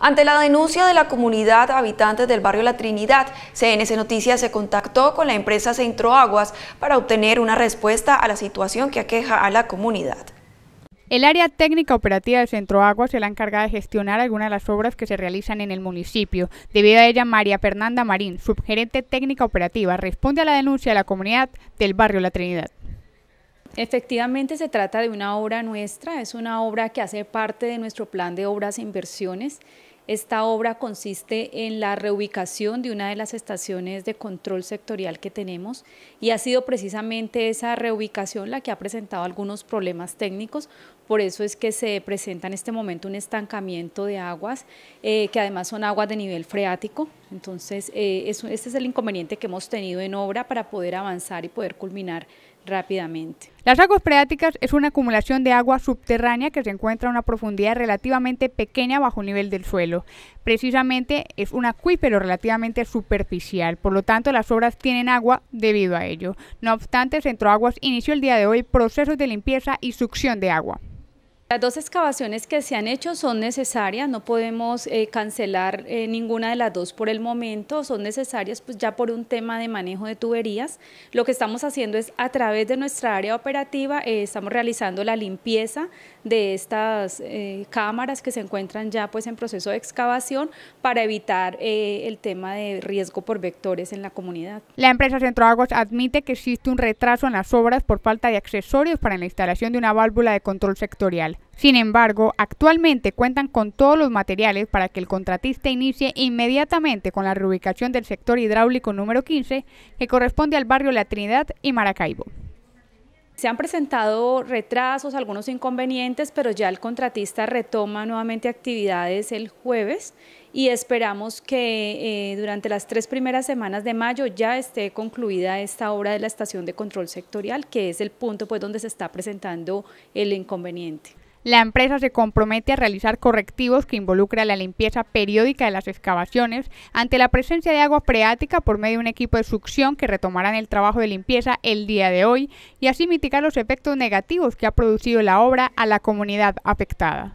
Ante la denuncia de la comunidad habitantes del barrio La Trinidad, CNC Noticias se contactó con la empresa Centroaguas para obtener una respuesta a la situación que aqueja a la comunidad. El área técnica operativa de Centro Agua se la encarga de gestionar algunas de las obras que se realizan en el municipio. Debido a ella, María Fernanda Marín, subgerente técnica operativa, responde a la denuncia de la comunidad del barrio La Trinidad. Efectivamente se trata de una obra nuestra, es una obra que hace parte de nuestro plan de obras e inversiones. Esta obra consiste en la reubicación de una de las estaciones de control sectorial que tenemos y ha sido precisamente esa reubicación la que ha presentado algunos problemas técnicos, por eso es que se presenta en este momento un estancamiento de aguas, eh, que además son aguas de nivel freático, entonces eh, este es el inconveniente que hemos tenido en obra para poder avanzar y poder culminar rápidamente. Las aguas freáticas es una acumulación de agua subterránea que se encuentra a una profundidad relativamente pequeña bajo el nivel del suelo. Precisamente es un acuífero relativamente superficial, por lo tanto las obras tienen agua debido a ello. No obstante, Centro Aguas inició el día de hoy procesos de limpieza y succión de agua. Las dos excavaciones que se han hecho son necesarias, no podemos eh, cancelar eh, ninguna de las dos por el momento, son necesarias pues ya por un tema de manejo de tuberías. Lo que estamos haciendo es a través de nuestra área operativa, eh, estamos realizando la limpieza de estas cámaras que se encuentran ya pues en proceso de excavación para evitar el tema de riesgo por vectores en la comunidad. La empresa Centro Aguas admite que existe un retraso en las obras por falta de accesorios para la instalación de una válvula de control sectorial. Sin embargo, actualmente cuentan con todos los materiales para que el contratista inicie inmediatamente con la reubicación del sector hidráulico número 15, que corresponde al barrio La Trinidad y Maracaibo. Se han presentado retrasos, algunos inconvenientes, pero ya el contratista retoma nuevamente actividades el jueves y esperamos que eh, durante las tres primeras semanas de mayo ya esté concluida esta obra de la estación de control sectorial, que es el punto pues, donde se está presentando el inconveniente. La empresa se compromete a realizar correctivos que involucran la limpieza periódica de las excavaciones ante la presencia de agua freática por medio de un equipo de succión que retomarán el trabajo de limpieza el día de hoy y así mitigar los efectos negativos que ha producido la obra a la comunidad afectada.